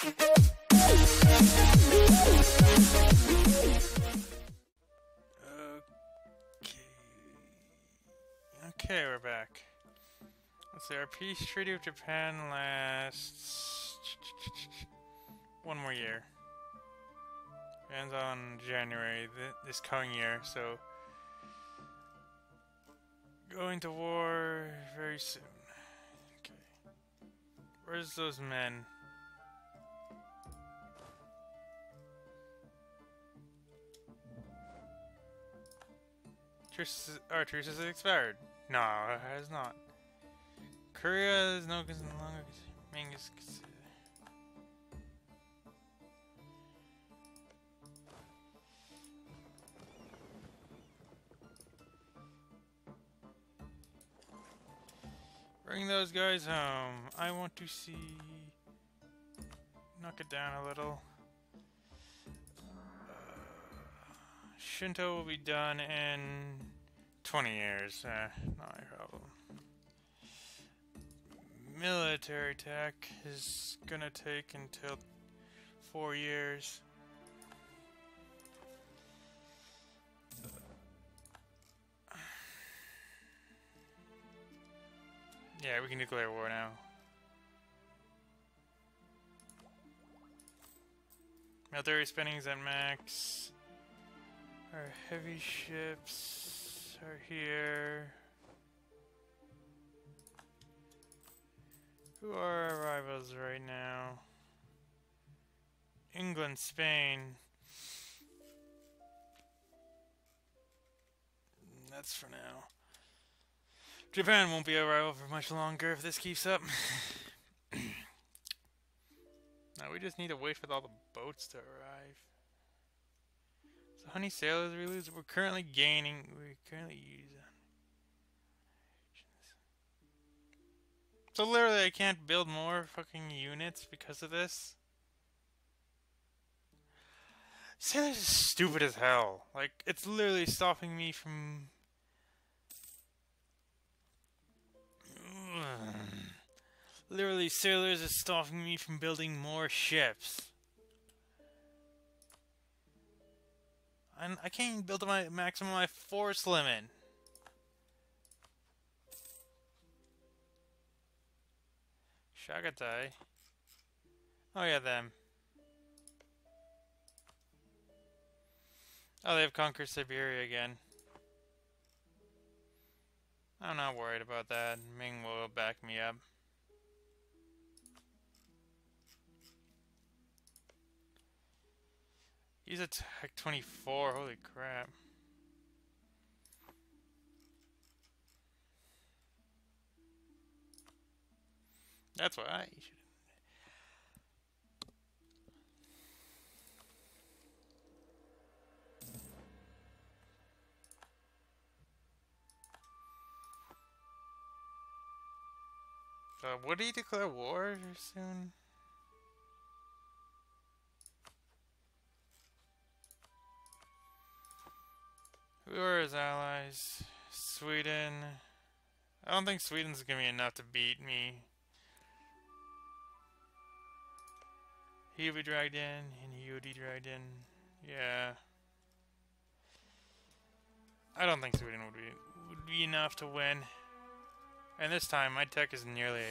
Okay, we're back. Let's see, our peace treaty with Japan lasts one more year. Ends on January th this coming year, so going to war very soon. Okay. Where's those men? Our truce has expired. No, it has not. Korea is no longer Mangus. Bring those guys home. I want to see... Knock it down a little. Uh, Shinto will be done in 20 years. Eh, not a problem. Military tech is gonna take until four years. Yeah, we can declare war now. Military spending is at max. Our heavy ships are here. Who are our rivals right now? England, Spain. Mm, that's for now. Japan won't be a rival for much longer if this keeps up. now we just need to wait for all the boats to arrive. Honey sailors we lose. We're currently gaining. We're currently using. So literally, I can't build more fucking units because of this. Sailors is stupid as hell. Like it's literally stopping me from Literally, sailors are stopping me from building more ships. And I can't even build my maximum my force limit. Chagatai. Oh yeah, them. Oh, they've conquered Siberia again. I'm not worried about that. Ming will back me up. He's attack 24, holy crap. That's why I should. Uh, would he declare war soon? Who are his allies? Sweden. I don't think Sweden's gonna be enough to beat me. He'll be dragged in, and he would be dragged in. Yeah. I don't think Sweden would be would be enough to win. And this time, my tech is nearly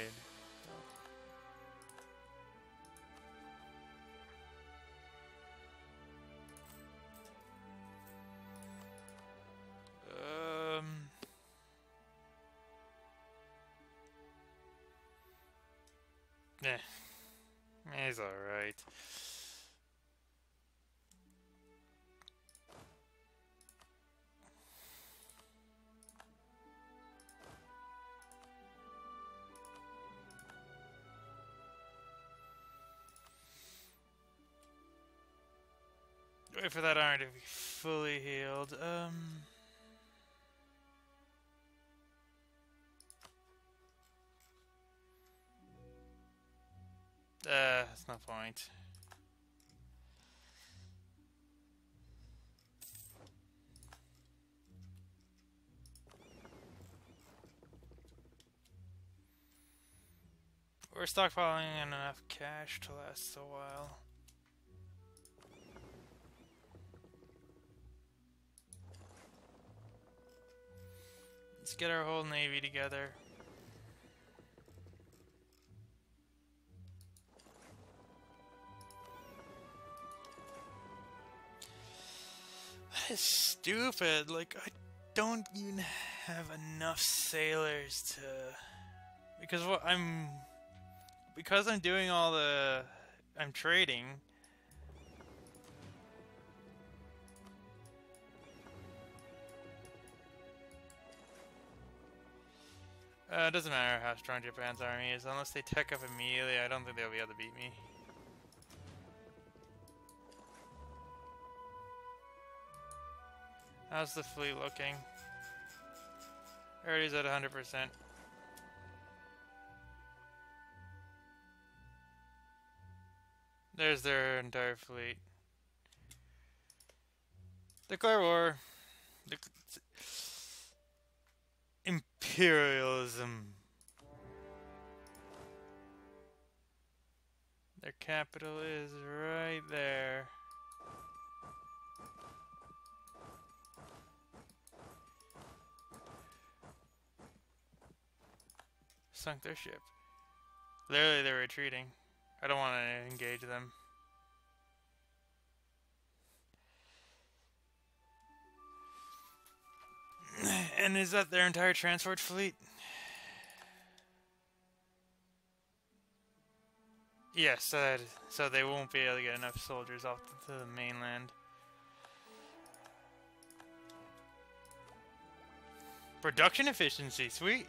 Yeah, he's alright. Wait for that iron to be fully healed. Um... No point. we're stockpiling enough cash to last a while. Let's get our whole navy together. Stupid. Like, I don't even have enough sailors to... Because what I'm... Because I'm doing all the... I'm trading... Uh, it doesn't matter how strong Japan's army is, unless they tech up immediately, I don't think they'll be able to beat me. How's the fleet looking? Already's at 100%. There's their entire fleet. Declare war. Imperialism. Their capital is right there. Sunk their ship. Literally, they're retreating. I don't want to engage them. And is that their entire transport fleet? Yes, so they won't be able to get enough soldiers off to the mainland. Production efficiency, sweet.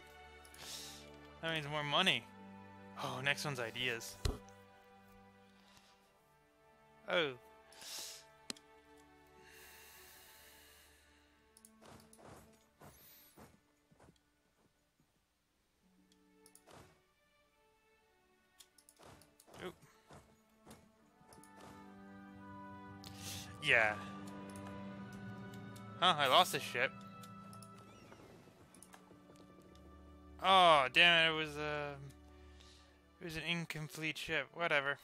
That means more money. Oh, next one's ideas. Oh. Yeah. Huh, I lost this ship. Oh, damn it, it was, uh, it was an incomplete ship. Whatever.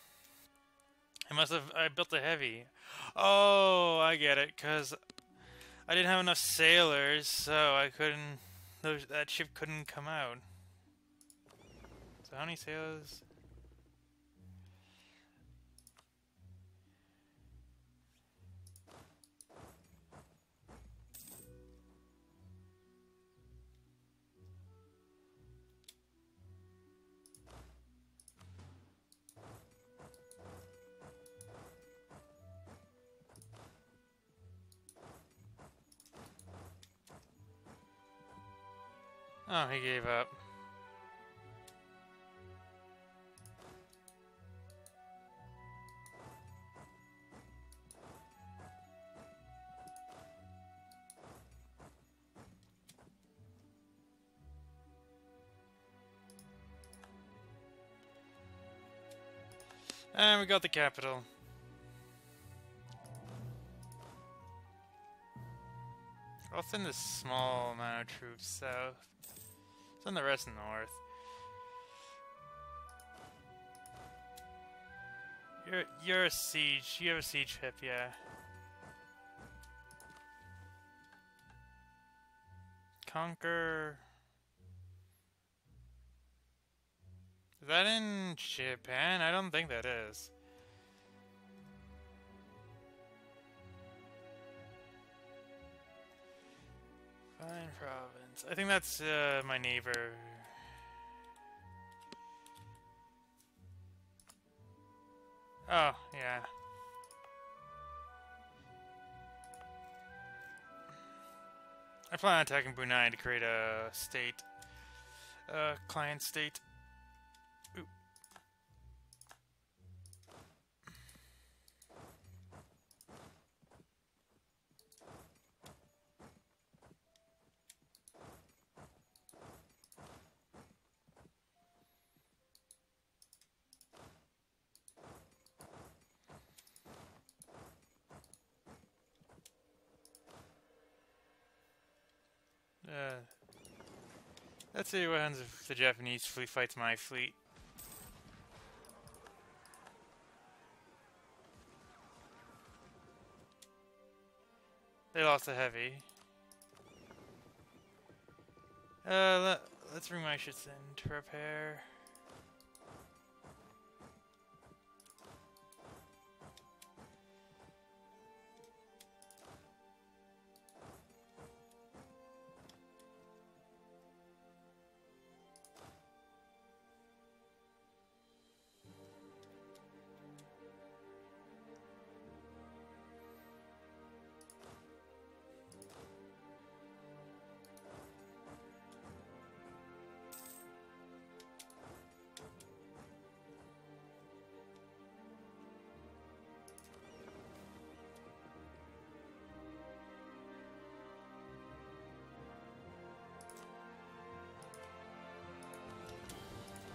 I must have, I built a heavy. Oh, I get it, because I didn't have enough sailors, so I couldn't, those, that ship couldn't come out. So how many sailors? Oh, he gave up. And we got the capital. I'll send a small amount of troops south. Send the rest north. You're you're a siege. You have a siege ship, yeah. Conquer. Is that in Japan? I don't think that is. Fine province. I think that's uh, my neighbor. Oh, yeah. I plan on attacking Brunei to create a state. A client state. see what happens if the Japanese fleet fights my fleet. They lost a heavy. Uh, let, us bring my ships in to repair.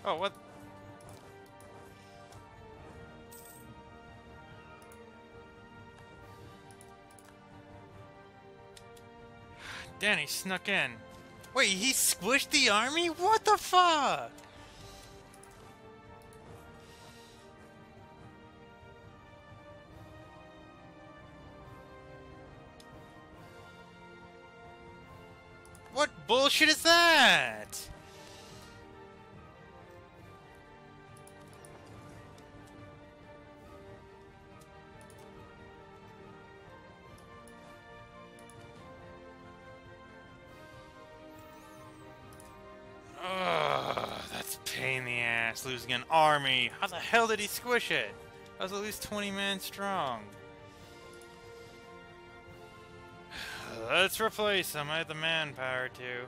Oh, what? Danny snuck in. Wait, he squished the army? What the fuck? What bullshit is that? Ass losing an army. How the hell did he squish it? I was at least 20 men strong. Let's replace him. I have the manpower to.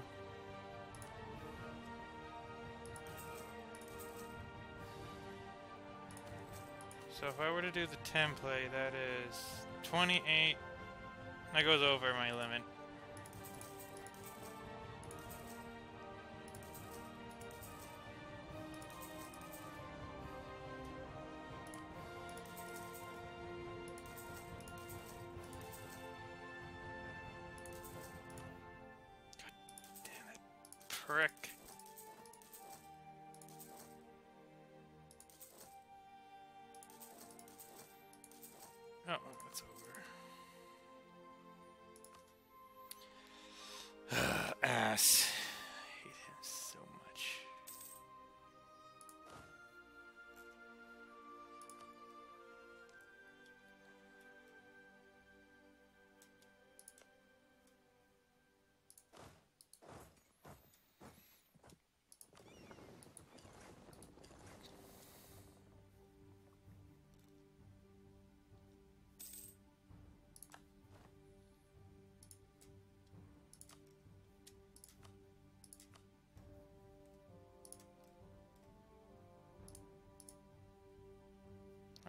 So if I were to do the template, that is 28. That goes over my limit. Prick. Oh, it's over.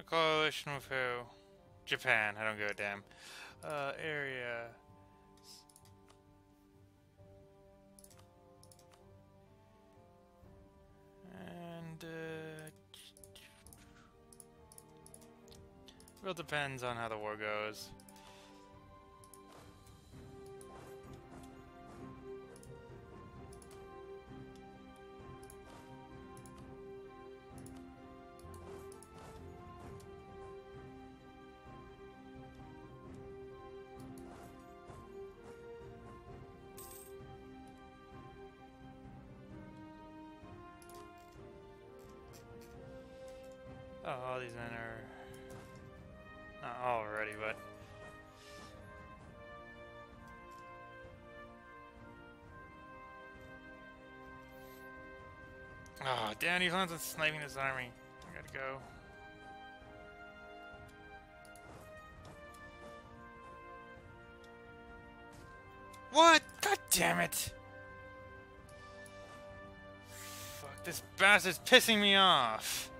Coalition with who? Japan. I don't give a damn. Uh, area. And, uh... Well, depends on how the war goes. Are... Not already, but... Ah, oh, Danny lands on sniping this army. I gotta go. What? God damn it! Fuck, this bastard's pissing me off.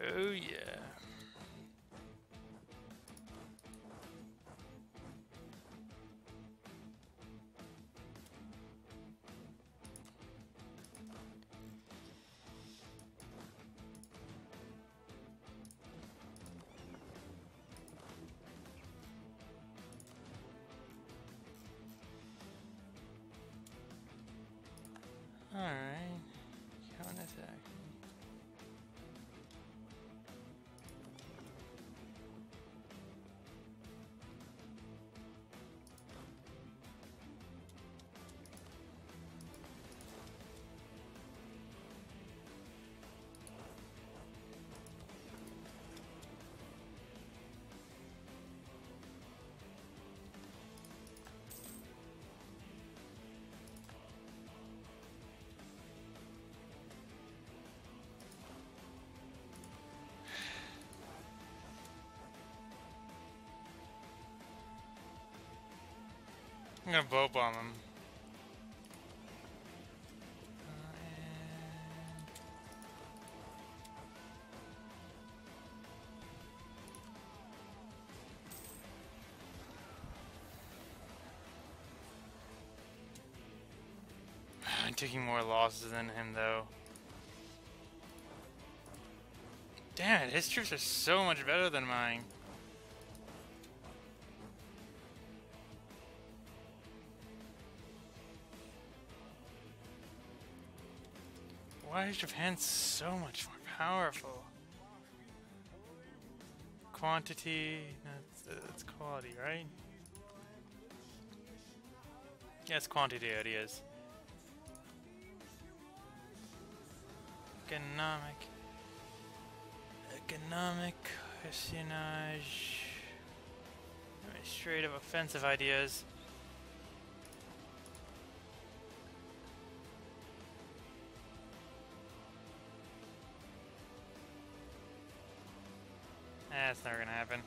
Oh yeah. I'm gonna bow bomb him. I'm taking more losses than him though. Damn it, his troops are so much better than mine. Why is Japan so much more powerful? Quantity, that's, that's quality, right? Yes, quantity it is. Economic. Economic, espionage, administrative, offensive ideas. Eh, That's never gonna happen.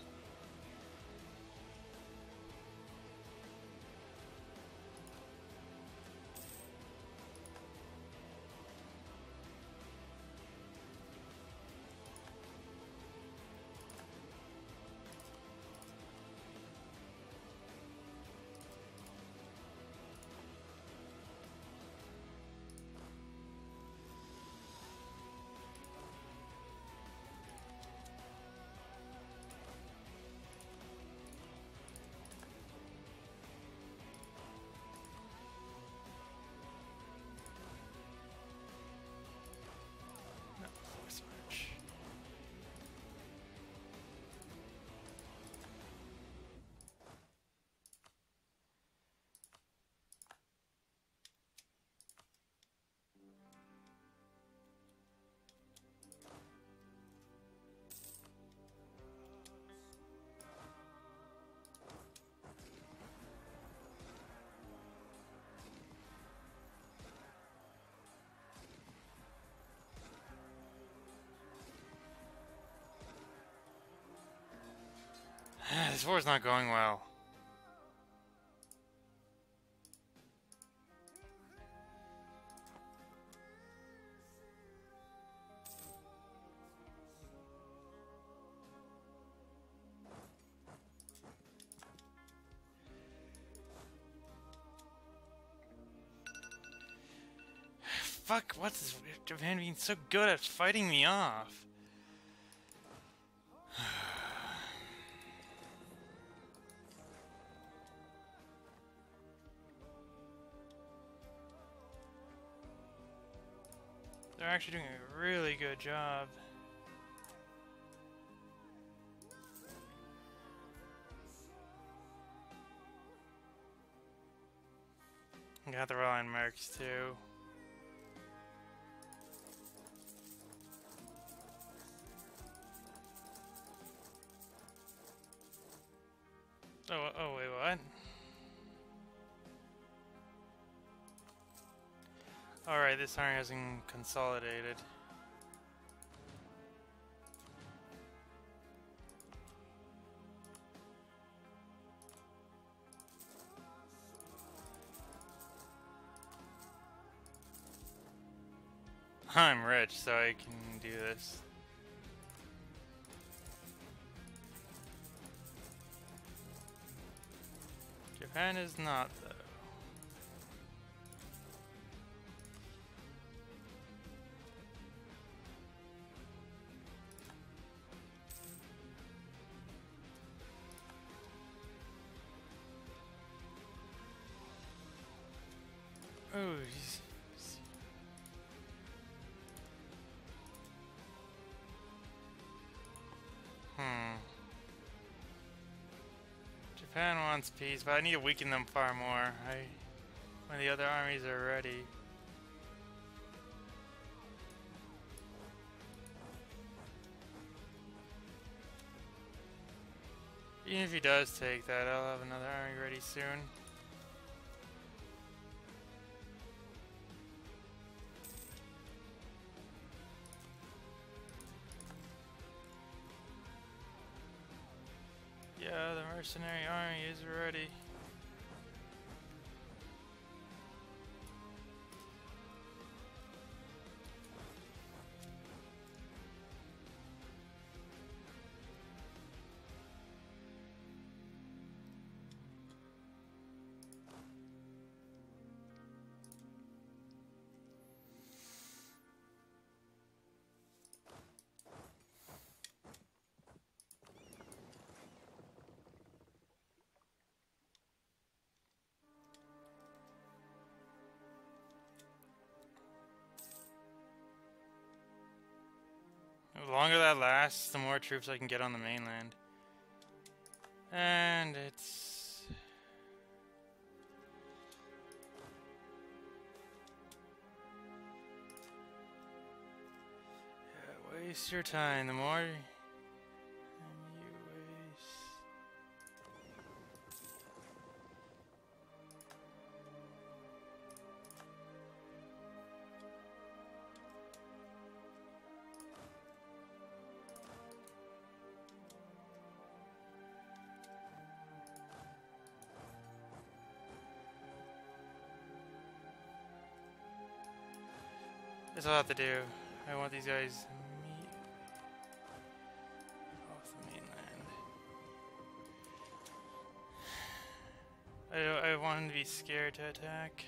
This war's not going well. Fuck, what's this Japan being so good at fighting me off? Actually doing a really good job. Got the Royal Mercs too. This army hasn't consolidated. I'm rich, so I can do this. Japan is not, though. Japan wants peace, but I need to weaken them far more. I, when the other armies are ready. Even if he does take that, I'll have another army ready soon. Yeah, the mercenary army is longer that lasts, the more troops I can get on the mainland. And it's... Yeah, waste your time. The more That's all I have to do. I want these guys off oh, the mainland. I, I want them to be scared to attack.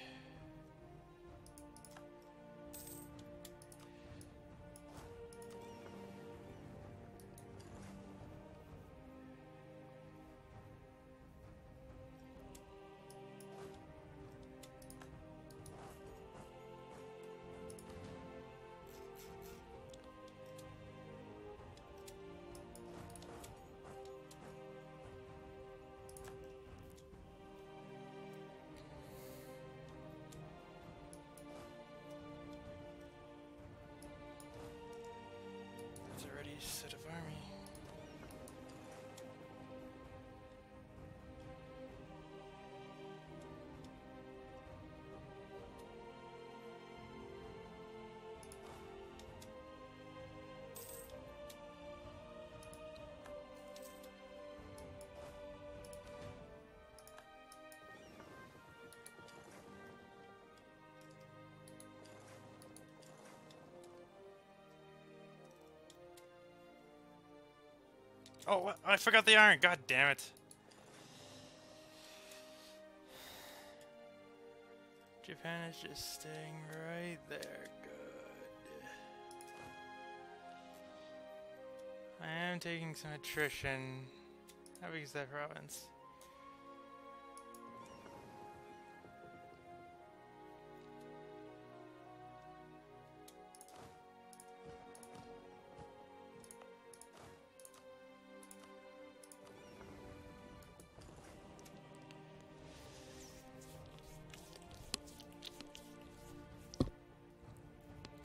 Oh. I forgot the iron. God damn it. Japan is just staying right there. Good. I am taking some attrition. How big is that province?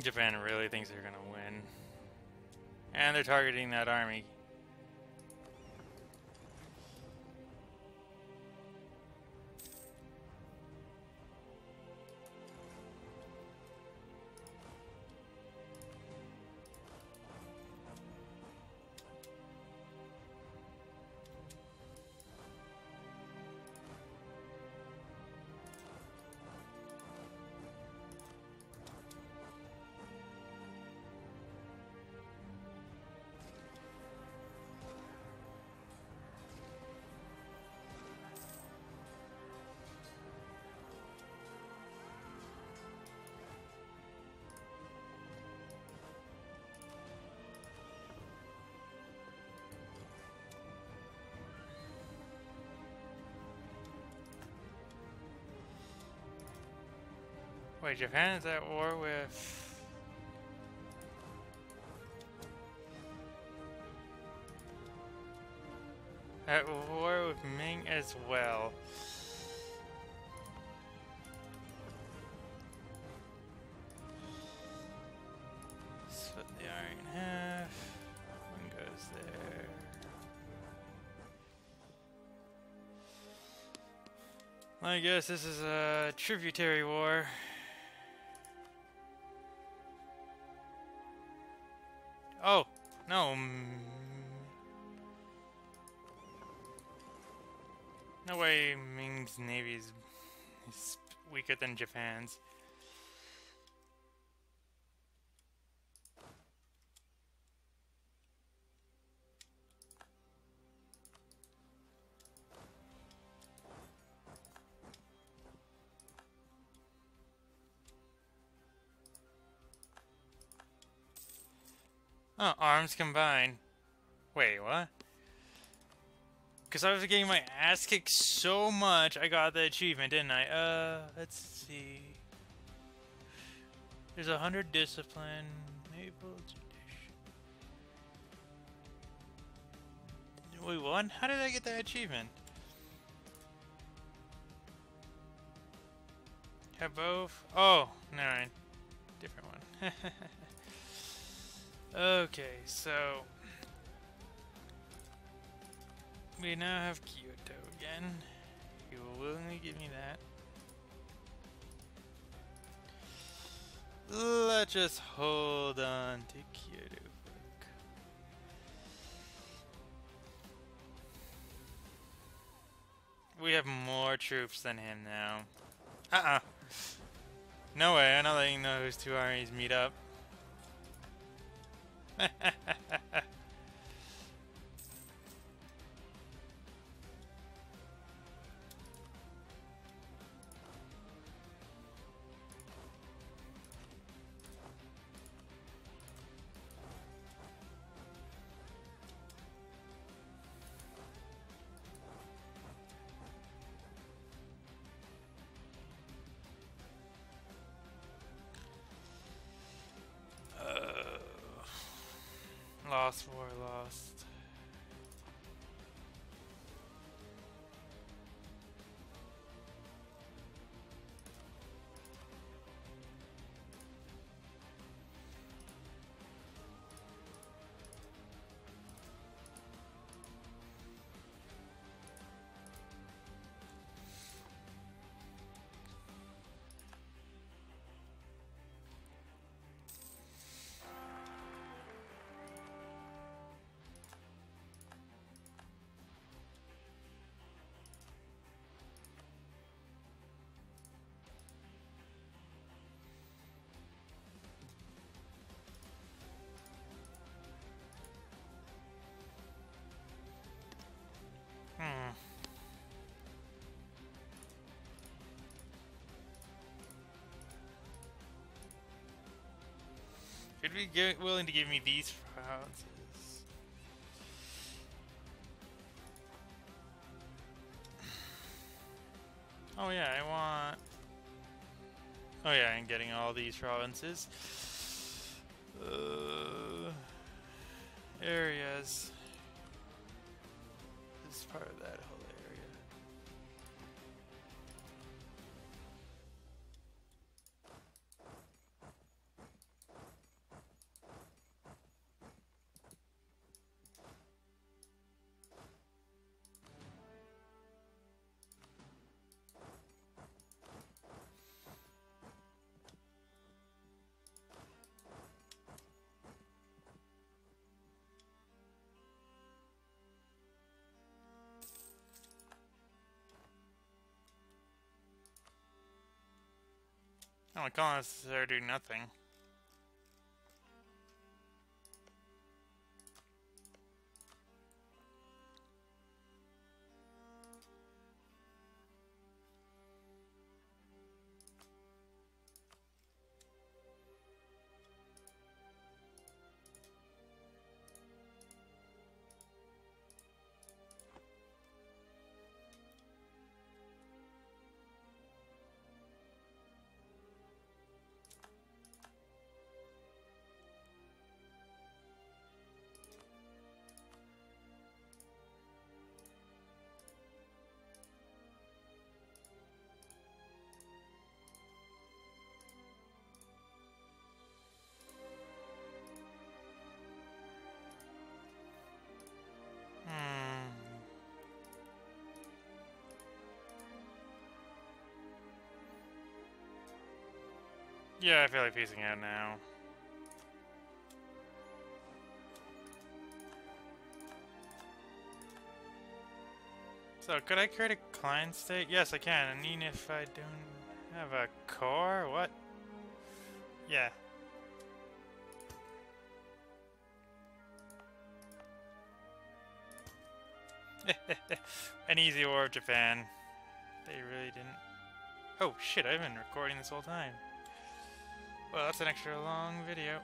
Japan really thinks they're gonna win. And they're targeting that army. Wait, Japan is at war with... At war with Ming as well. Split the iron in half. One goes there. I guess this is a tributary war. Than Japan's. Oh, arms combined. Wait, what? Because I was getting my ass kicked so much, I got the achievement, didn't I? Uh, let's see. There's a hundred discipline. Naval tradition. Wait, what? How did I get that achievement? Have both? Oh, never Different one. okay, so we now have Kyoto again. He will willingly give me that. Let's just hold on to Kyoto. We have more troops than him now. Uh-uh. No way, I'm not letting those two armies meet up. lost. Should be willing to give me these provinces? Oh yeah, I want. Oh yeah, I'm getting all these provinces. Uh, areas. Oh, my colonists are doing nothing. Yeah, I feel like piecing out now. So, could I create a client state? Yes, I can, and even if I don't have a core, what? Yeah. An easy war of Japan. They really didn't... Oh shit, I've been recording this whole time. Well, that's an extra long video.